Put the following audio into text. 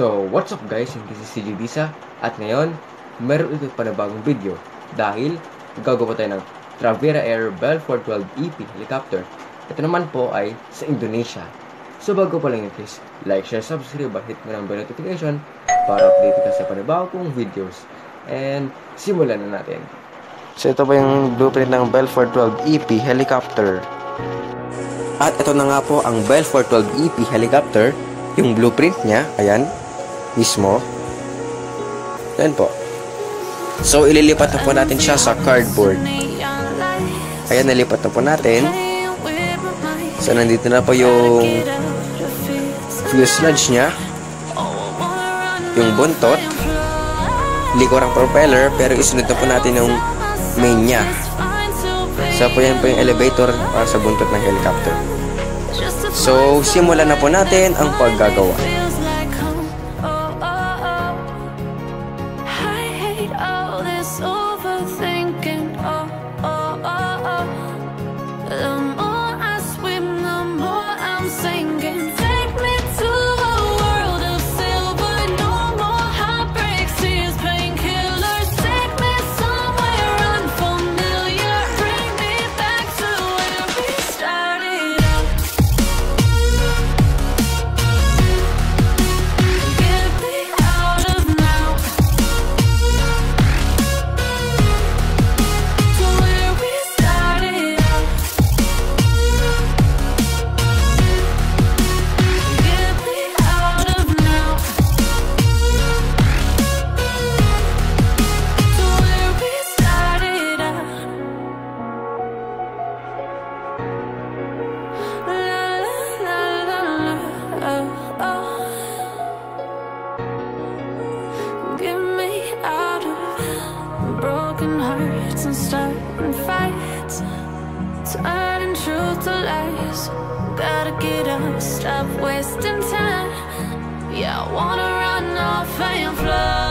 So, what's up guys? Hindi si CJ Disa at ngayon, meron ito panibagong video dahil gagawa tayo ng Travera Air Belfort 12 EP helicopter. Ito naman po ay sa Indonesia. So bago pa lang yun guys, like, share, subscribe at hit mo ng bell notification para update ka sa panibagong videos. And simulan na natin. So ito po yung blueprint ng Belfort 12 EP helicopter. At ito na nga po ang Belfort 12 EP helicopter. Yung blueprint niya, ayan, mismo. Ayan po. So ililipat na po natin siya sa cardboard. Ayan, nalipat na po natin. So nandito na po yung fuselage niya. Yung buntot. Likurang propeller, pero isunod na po natin yung main niya. So po yan po yung elevator para sa buntot ng helicopter. So, simulan na po natin ang paggagawa. Stop wasting time. Yeah, I wanna run off and fly